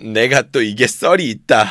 내가 또 이게 썰이 있다.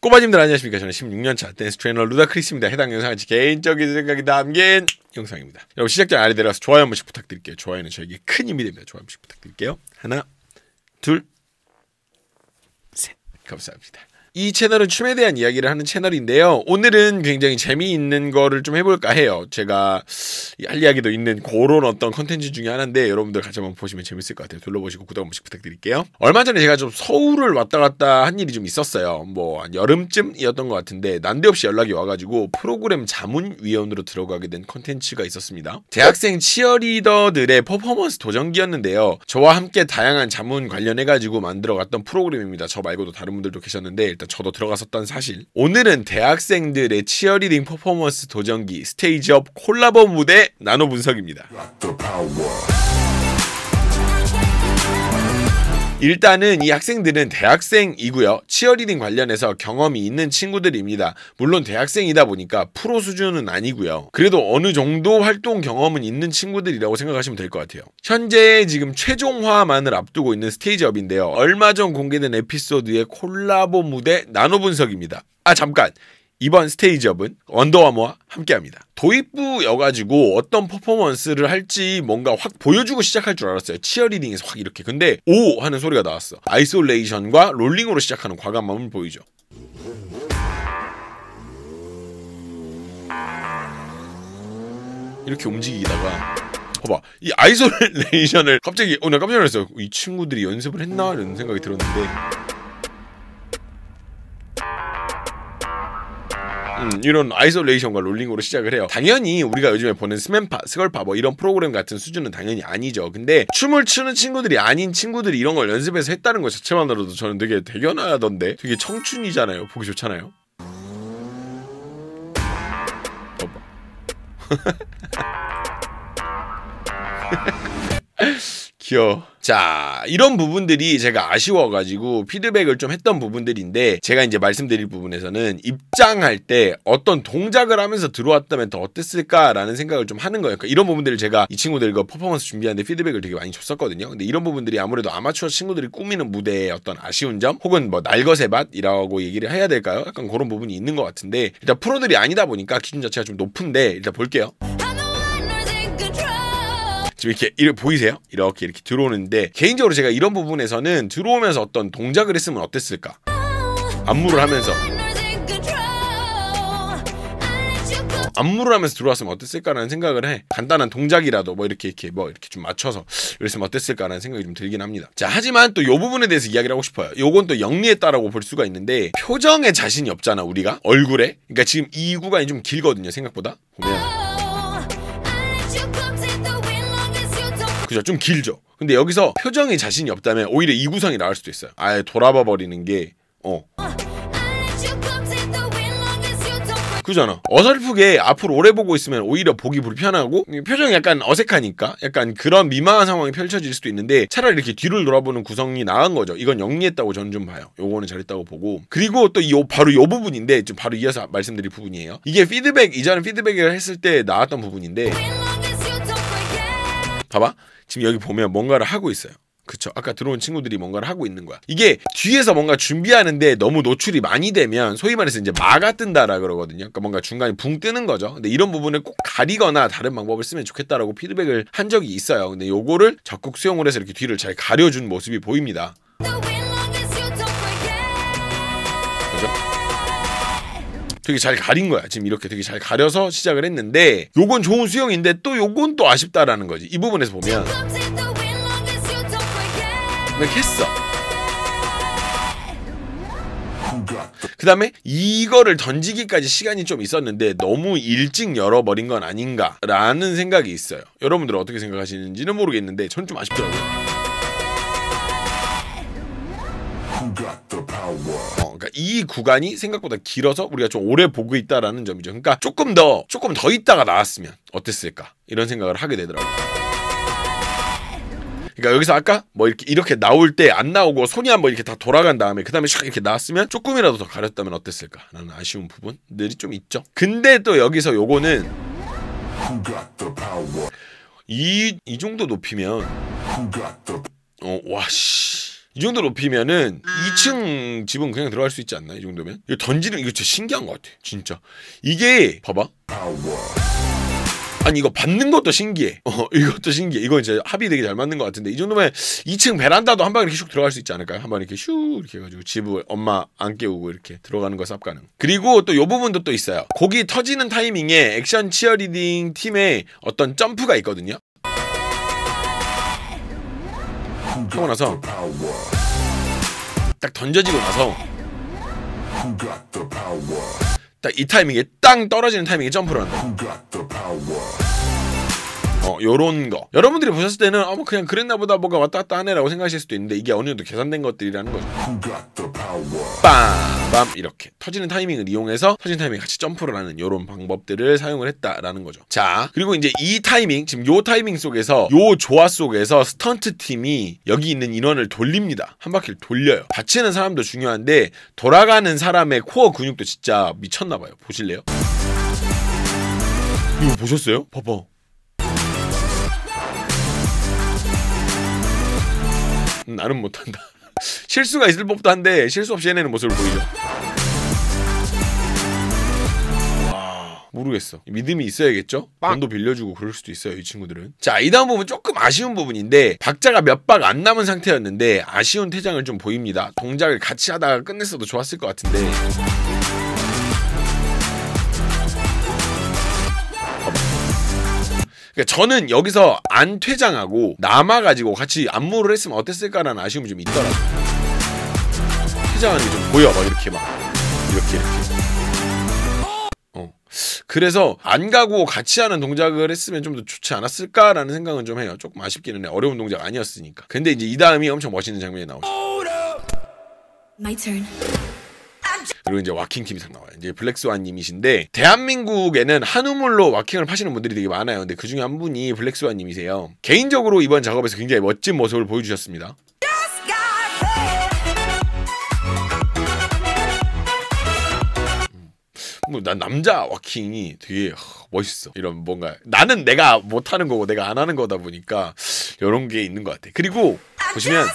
꼬바님들 안녕하십니까? 저는 16년차 댄스 트레이너 루다크리스입니다. 해당 영상은 제 개인적인 생각이 담긴 영상입니다. 여러분 시작 전에 아래 내려가서 좋아요 한 번씩 부탁드릴게요. 좋아요는 저에게 큰 힘이 됩니다. 좋아요 한 번씩 부탁드릴게요. 하나 둘 셋. 감사합니다 이 채널은 춤에 대한 이야기를 하는 채널인데요. 오늘은 굉장히 재미있는 거를 좀 해볼까 해요. 제가 할 이야기도 있는 그런 어떤 컨텐츠 중에 하나인데 여러분들 같이 한번 보시면 재밌을 것 같아요. 둘러보시고 구독 한 번씩 부탁드릴게요. 얼마 전에 제가 좀 서울을 왔다 갔다 한 일이 좀 있었어요. 뭐 여름쯤이었던 것 같은데 난데없이 연락이 와가지고 프로그램 자문위원으로 들어가게 된 컨텐츠가 있었습니다. 대학생 치어리더들의 퍼포먼스 도전기였는데요. 저와 함께 다양한 자문 관련해가지고 만들어갔던 프로그램입니다. 저 말고도 다른 분들도 계셨는데 일단 저도 들어갔었던 사실. 오늘은 대학생들의 치어리딩 퍼포먼스 도전기 스테이지업 콜라보 무대 나노 분석입니다. 일단은 이 학생들은 대학생이고요. 치어리딩 관련해서 경험이 있는 친구들입니다. 물론 대학생이다 보니까 프로 수준은 아니고요. 그래도 어느 정도 활동 경험은 있는 친구들이라고 생각하시면 될 것 같아요. 현재 지금 최종화만을 앞두고 있는 스테이지업인데요. 얼마 전 공개된 에피소드의 콜라보 무대 나노 분석입니다. 아 잠깐 이번 스테이지업은 원더와머와 함께합니다. 도입부여가지고 어떤 퍼포먼스를 할지 뭔가 확 보여주고 시작할 줄 알았어요. 치어리딩에서 확 이렇게. 근데 오 하는 소리가 나왔어. isolation과 롤링으로 시작하는 과감함을 보이죠. 이렇게 움직이다가 봐봐 이 isolation을 갑자기 오늘 어, 깜짝 놀랐어요. 이 친구들이 연습을 했나 이런 생각이 들었는데 이런 isolation과 롤링으로 시작을 해요. 당연히 우리가 요즘에 보는 스맨파, 스걸파 뭐 이런 프로그램 같은 수준은 당연히 아니죠. 근데 춤을 추는 친구들이 아닌 친구들이 이런 걸 연습해서 했다는 것 자체만으로도 저는 되게 대견하던데 되게 청춘이잖아요. 보기 좋잖아요. 귀여워. 자, 이런 부분들이 제가 아쉬워가지고 피드백을 좀 했던 부분들인데, 제가 이제 말씀드릴 부분에서는 입장할 때 어떤 동작을 하면서 들어왔다면 더 어땠을까라는 생각을 좀 하는 거예요. 그러니까 이런 부분들을 제가 이 친구들과 퍼포먼스 준비하는데 피드백을 되게 많이 줬었거든요. 근데 이런 부분들이 아무래도 아마추어 친구들이 꾸미는 무대의 어떤 아쉬운 점, 혹은 뭐 날것의 맛이라고 얘기를 해야 될까요? 약간 그런 부분이 있는 것 같은데, 일단 프로들이 아니다 보니까 기준 자체가 좀 높은데, 일단 볼게요. 지금 이렇게 이렇게 보이세요? 이렇게 이렇게 들어오는데 개인적으로 제가 이런 부분에서는 들어오면서 어떤 동작을 했으면 어땠을까? 안무를 하면서 안무를 하면서 들어왔으면 어땠을까라는 생각을 해. 간단한 동작이라도 뭐 이렇게 이렇게 뭐 이렇게 좀 맞춰서 이랬으면 어땠을까라는 생각이 좀 들긴 합니다. 자, 하지만 또 요 부분에 대해서 이야기를 하고 싶어요. 요건 또 영리했다라고 볼 수가 있는데 표정에 자신이 없잖아, 우리가. 얼굴에. 그러니까 지금 이 구간이 좀 길거든요, 생각보다. 보면 그죠? 좀 길죠. 근데 여기서 표정이 자신이 없다면 오히려 이 구성이 나올 수도 있어요. 아예 돌아봐 버리는 게 어. 그잖아. 어설프게 앞으로 오래 보고 있으면 오히려 보기 불편하고 표정이 약간 어색하니까 약간 그런 미망한 상황이 펼쳐질 수도 있는데 차라리 이렇게 뒤를 돌아보는 구성이 나은 거죠. 이건 영리했다고 저는 좀 봐요. 요거는 잘했다고 보고 그리고 또 요 바로 요 부분인데 좀 바로 이어서 말씀드릴 부분이에요. 이게 피드백 이전에 피드백을 했을 때 나왔던 부분인데 봐봐. 지금 여기 보면 뭔가를 하고 있어요. 그쵸. 아까 들어온 친구들이 뭔가를 하고 있는 거야. 이게 뒤에서 뭔가 준비하는데 너무 노출이 많이 되면 소위 말해서 이제 마가 뜬다라 그러거든요. 그러니까 뭔가 중간에 붕 뜨는 거죠. 근데 이런 부분을 꼭 가리거나 다른 방법을 쓰면 좋겠다라고 피드백을 한 적이 있어요. 근데 요거를 적극 수용을 해서 이렇게 뒤를 잘 가려준 모습이 보입니다. 되게 잘 가린 거야. 지금 이렇게 되게 잘 가려서 시작을 했는데 요건 좋은 수영인데 또 요건 또 아쉽다라는 거지. 이 부분에서 보면 이렇게 했어. 그 다음에 이거를 던지기까지 시간이 좀 있었는데 너무 일찍 열어버린 건 아닌가라는 생각이 있어요. 여러분들 어떻게 생각하시는지는 모르겠는데 전 좀 아쉽더라고요. 이 구간이 생각보다 길어서 우리가 좀 오래 보고 있다라는 점이죠. 그러니까 조금 더 조금 더 있다가 나왔으면 어땠을까 이런 생각을 하게 되더라고요. 그러니까 여기서 아까 뭐 이렇게 이렇게 나올 때 안 나오고 손이 한번 이렇게 다 돌아간 다음에 그 다음에 샥 이렇게 나왔으면 조금이라도 더 가렸다면 어땠을까라는 아쉬운 부분들이 좀 있죠. 근데 또 여기서 요거는 이, 이 정도 높이면 어, 와, 씨. 이 정도 높이면은 2층 집은 그냥 들어갈 수 있지 않나? 이 정도면? 이거 던지는 이거 진짜 신기한 것 같아. 진짜. 이게 봐봐. 아니 이거 받는 것도 신기해. 어 이것도 신기해. 이거 이제 합이 되게 잘 맞는 것 같은데 이 정도면 2층 베란다도 한 방에 이렇게 슉 들어갈 수 있지 않을까요? 한 방에 이렇게 슉 이렇게 해가지고 집을 엄마 안 깨우고 이렇게 들어가는 거 쌉 가능. 그리고 또 요 부분도 또 있어요. 거기 터지는 타이밍에 액션 치어리딩 팀에 어떤 점프가 있거든요. 하고 나서 딱 던져지고 나서 딱 이 타이밍에 땅 떨어지는 타이밍에 점프를 한다. 어, 요런 거. 여러분들이 보셨을 때는, 어, 뭐 그냥 그랬나 보다 뭐가 왔다 갔다 하네라고 생각하실 수도 있는데, 이게 어느 정도 계산된 것들이라는 거죠. 빰! 이렇게. 터지는 타이밍을 이용해서 터지는 타이밍에 같이 점프를 하는 요런 방법들을 사용을 했다라는 거죠. 자, 그리고 이제 이 타이밍, 지금 요 타이밍 속에서, 요 조화 속에서 스턴트 팀이 여기 있는 인원을 돌립니다. 한 바퀴를 돌려요. 받치는 사람도 중요한데, 돌아가는 사람의 코어 근육도 진짜 미쳤나 봐요. 보실래요? 이거 보셨어요? 봐봐. 나는 못한다. 실수가 있을 법도 한데 실수 없이 해내는 모습을 보이죠. 와 모르겠어. 믿음이 있어야겠죠? 돈도 빌려주고 그럴 수도 있어요 이 친구들은. 자 이 다음 부분 조금 아쉬운 부분인데 박자가 몇 박 안 남은 상태였는데 아쉬운 퇴장을 좀 보입니다. 동작을 같이 하다가 끝냈어도 좋았을 것 같은데. 그러니까 저는 여기서 안 퇴장하고 남아가지고 같이 안무를 했으면 어땠을까라는 아쉬움이 좀 있더라고요. 퇴장하는 게 좀 보여, 막 이렇게 막 이렇게 이렇게. 어. 그래서 안 가고 같이 하는 동작을 했으면 좀 더 좋지 않았을까라는 생각은 좀 해요. 조금 아쉽기는 해. 어려운 동작 아니었으니까. 근데 이제 이 다음이 엄청 멋있는 장면이 나오죠. 그리고 이제 와킹 팀이 딱 나와요. 이제 블랙스완님이신데 대한민국에는 한우물로 와킹을 파시는 분들이 되게 많아요. 근데 그 중에 한 분이 블랙스완님이세요. 개인적으로 이번 작업에서 굉장히 멋진 모습을 보여주셨습니다. 뭐난 남자 와킹이 되게 하, 멋있어. 이런 뭔가 나는 내가 못 하는 거고 내가 안 하는 거다 보니까 이런 게 있는 것 같아. 그리고 보시면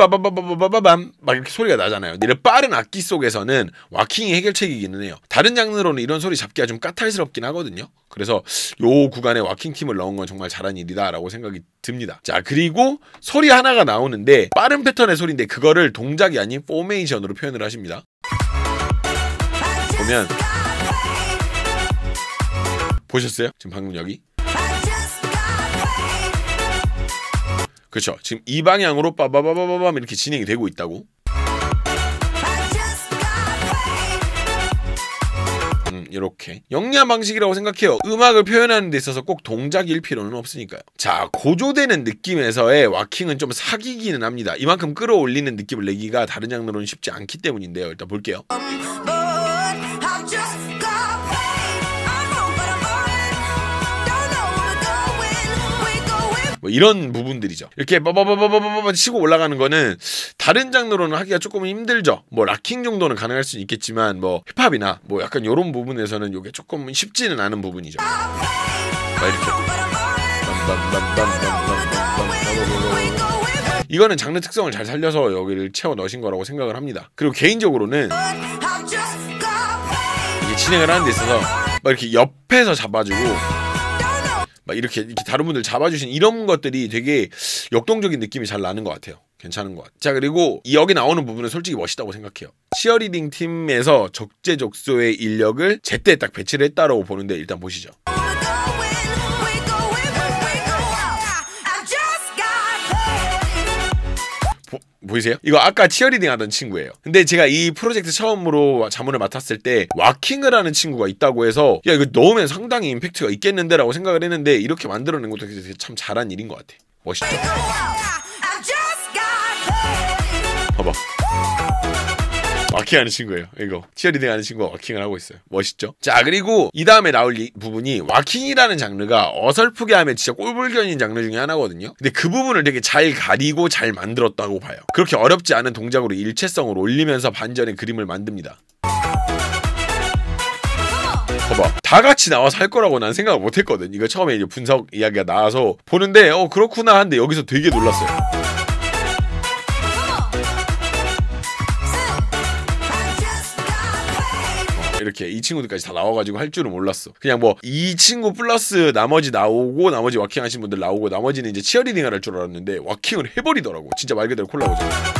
빠바바바바바밤 막 이렇게 소리가 나잖아요. 이런 빠른 악기 속에서는 와킹이 해결책이기는 해요. 다른 장르로는 이런 소리 잡기가 좀 까탈스럽긴 하거든요. 그래서 요 구간에 와킹 팀을 넣은 건 정말 잘한 일이다라고 생각이 듭니다. 자 그리고 소리 하나가 나오는데 빠른 패턴의 소리인데 그거를 동작이 아닌 포메이션으로 표현을 하십니다. 보면 보셨어요? 지금 방금 여기 그렇죠. 지금 이 방향으로 빠바바바밤 이렇게 진행이 되고 있다고. 음, 이렇게 영리한 방식이라고 생각해요. 음악을 표현하는 데 있어서 꼭 동작일 필요는 없으니까요. 자, 고조되는 느낌에서의 와킹은 좀 사기기는 합니다. 이만큼 끌어올리는 느낌을 내기가 다른 장르로는 쉽지 않기 때문인데요. 일단 볼게요. 뭐 이런 부분들이죠. 이렇게 빠바바바바바바 치고 올라가는 거는 다른 장르로는 하기가 조금 힘들죠. 뭐 락킹 정도는 가능할 수 있겠지만 뭐 힙합이나 뭐 약간 이런 부분에서는 이게 조금 쉽지는 않은 부분이죠. 막 이렇게 이거는 장르 특성을 잘 살려서 여기를 채워 넣으신 거라고 생각을 합니다. 그리고 개인적으로는 이게 진행을 하는 데 있어서 막 이렇게 옆에서 잡아주고 막 이렇게, 이렇게 다른 분들 잡아주신 이런 것들이 되게 역동적인 느낌이 잘 나는 것 같아요. 괜찮은 것 같아요. 자 그리고 여기 나오는 부분은 솔직히 멋있다고 생각해요. 치어리딩 팀에서 적재적소의 인력을 제때 딱 배치를 했다라고 보는데 일단 보시죠. 보, 보이세요? 이거 아까 치어리딩 하던 친구예요. 근데 제가 이 프로젝트 처음으로 자문을 맡았을 때 waacking을 하는 친구가 있다고 해서 야 이거 넣으면 상당히 임팩트가 있겠는데라고 생각을 했는데 이렇게 만들어낸 것도 참 잘한 일인 것 같아. 멋있죠? 봐봐. 와킹하는 친구예요. 이거 치어리딩 하는 친구가 와킹을 하고 있어요. 멋있죠? 자 그리고 이 다음에 나올 이 부분이 와킹이라는 장르가 어설프게 하면 진짜 꼴불견인 장르 중에 하나거든요. 근데 그 부분을 되게 잘 가리고 잘 만들었다고 봐요. 그렇게 어렵지 않은 동작으로 일체성을 올리면서 반전의 그림을 만듭니다. 봐봐 다 같이 나와서 할 거라고 난 생각을 못 했거든 이거 처음에 이제 분석 이야기가 나와서 보는데 어 그렇구나 한데 여기서 되게 놀랐어요 이렇게 이 친구들까지 다 나와가지고 할 줄은 몰랐어. 그냥 뭐 이 친구 플러스 나머지 나오고 나머지 와킹 하신 분들 나오고 나머지는 이제 치어리딩을 할 줄 알았는데 와킹을 해버리더라고. 진짜 말 그대로 콜라보죠.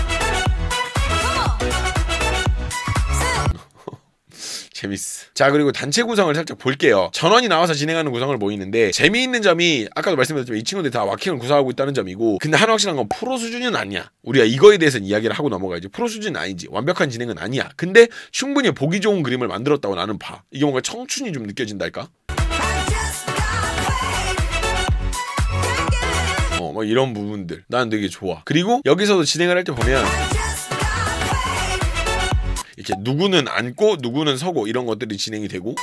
재밌어. 자 그리고 단체 구성을 살짝 볼게요. 전원이 나와서 진행하는 구성을 보이는데 재미있는 점이 아까도 말씀드렸지만 이 친구들이 다 와킹을 구사하고 있다는 점이고 근데 하나 확실한 건 프로 수준은 아니야. 우리가 이거에 대해서는 이야기를 하고 넘어가야지. 프로 수준은 아니지. 완벽한 진행은 아니야. 근데 충분히 보기 좋은 그림을 만들었다고 나는 봐. 이게 뭔가 청춘이 좀 느껴진달까? 어, 뭐 이런 부분들 난 되게 좋아. 그리고 여기서도 진행을 할 때 보면 이렇게 누구는 앉고 누구는 서고 이런 것들이 진행이 되고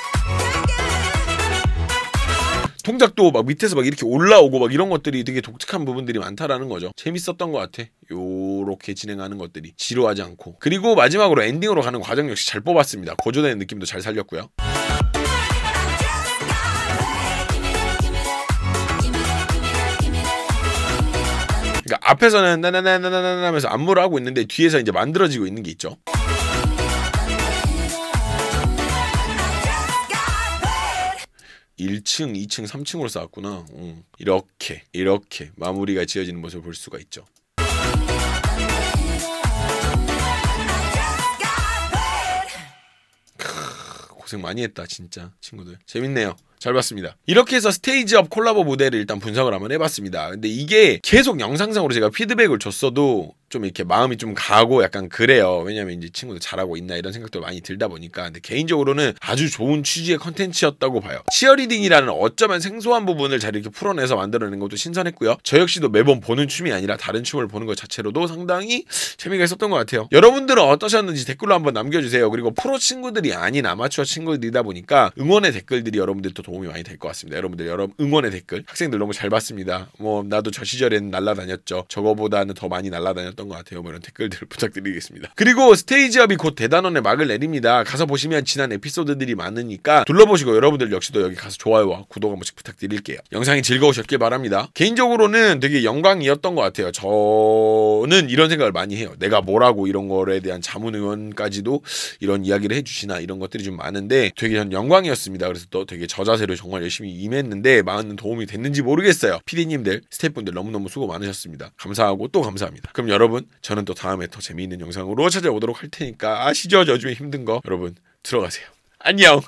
동작도 막 밑에서 막 이렇게 올라오고 막 이런 것들이 되게 독특한 부분들이 많다라는 거죠. 재밌었던 것 같아. 요렇게 진행하는 것들이 지루하지 않고 그리고 마지막으로 엔딩으로 가는 과정 역시 잘 뽑았습니다. 고조되는 느낌도 잘 살렸고요. 그러니까 앞에서는 나나나나나나 하면서 안무를 하고 있는데 뒤에서 이제 만들어지고 있는 게 있죠. 1층, 2층, 3층으로 쌓았구나. 음, 이렇게 이렇게 마무리가 지어지는 모습을 볼 수가 있죠. 크, 고생 많이 했다 진짜 친구들 재밌네요. 잘 봤습니다. 이렇게 해서 스테이지업 콜라보 무대를 일단 분석을 한번 해봤습니다. 근데 이게 계속 영상상으로 제가 피드백을 줬어도 좀 이렇게 마음이 좀 가고 약간 그래요. 왜냐면 이제 친구들 잘하고 있나 이런 생각도 많이 들다 보니까. 근데 개인적으로는 아주 좋은 취지의 컨텐츠였다고 봐요. 치어리딩이라는 어쩌면 생소한 부분을 잘 이렇게 풀어내서 만들어낸 것도 신선했고요. 저 역시도 매번 보는 춤이 아니라 다른 춤을 보는 것 자체로도 상당히 재미가 있었던 것 같아요. 여러분들은 어떠셨는지 댓글로 한번 남겨주세요. 그리고 프로 친구들이 아닌 아마추어 친구들이다 보니까 응원의 댓글들이 여러분들도 도움이 많이 될 것 같습니다. 여러분들 여러분 응원의 댓글 학생들 너무 잘 봤습니다. 뭐 나도 저 시절에는 날라다녔죠. 저거보다는 더 많이 날라다녔 던 것 같아요. 뭐 이런 댓글들 부탁드리겠습니다. 그리고 스테이지업이 곧 대단원의 막을 내립니다. 가서 보시면 지난 에피소드들이 많으니까 둘러보시고 여러분들 역시도 여기 가서 좋아요와 구독 한 번씩 부탁드릴게요. 영상이 즐거우셨길 바랍니다. 개인적으로는 되게 영광이었던 것 같아요. 저는 이런 생각을 많이 해요. 내가 뭐라고 이런 거에 대한 자문 의원까지도 이런 이야기를 해주시나 이런 것들이 좀 많은데 되게 전 영광이었습니다. 그래서 또 되게 저자 자세로 정말 열심히 임했는데 많은 도움이 됐는지 모르겠어요. 피디님들, 스태프분들 너무너무 수고 많으셨습니다. 감사하고 또 감사합니다. 그럼 여러분, 저는 또 다음에 더 재미있는 영상으로 찾아오도록 할 테니까 아시죠? 요즘에 힘든 거 여러분 들어가세요. 안녕.